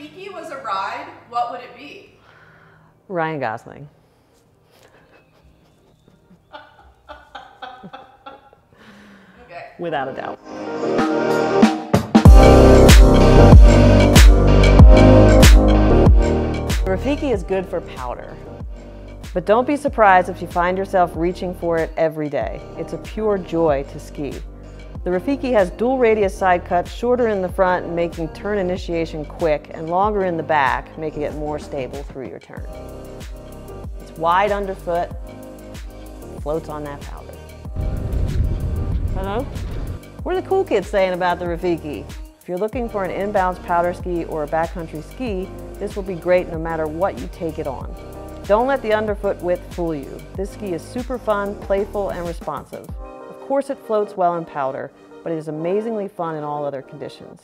Rafiki was a ride, what would it be? Ryan Gosling. Okay. Without a doubt. Rafiki is good for powder. But don't be surprised if you find yourself reaching for it every day. It's a pure joy to ski. The Rafiki has dual radius side cuts, shorter in the front, making turn initiation quick, and longer in the back, making it more stable through your turn. It's wide underfoot, floats on that powder. Hello? What are the cool kids saying about the Rafiki? If you're looking for an inbounds powder ski or a backcountry ski, this will be great no matter what you take it on. Don't let the underfoot width fool you. This ski is super fun, playful, and responsive. Of course it floats well in powder, but it is amazingly fun in all other conditions.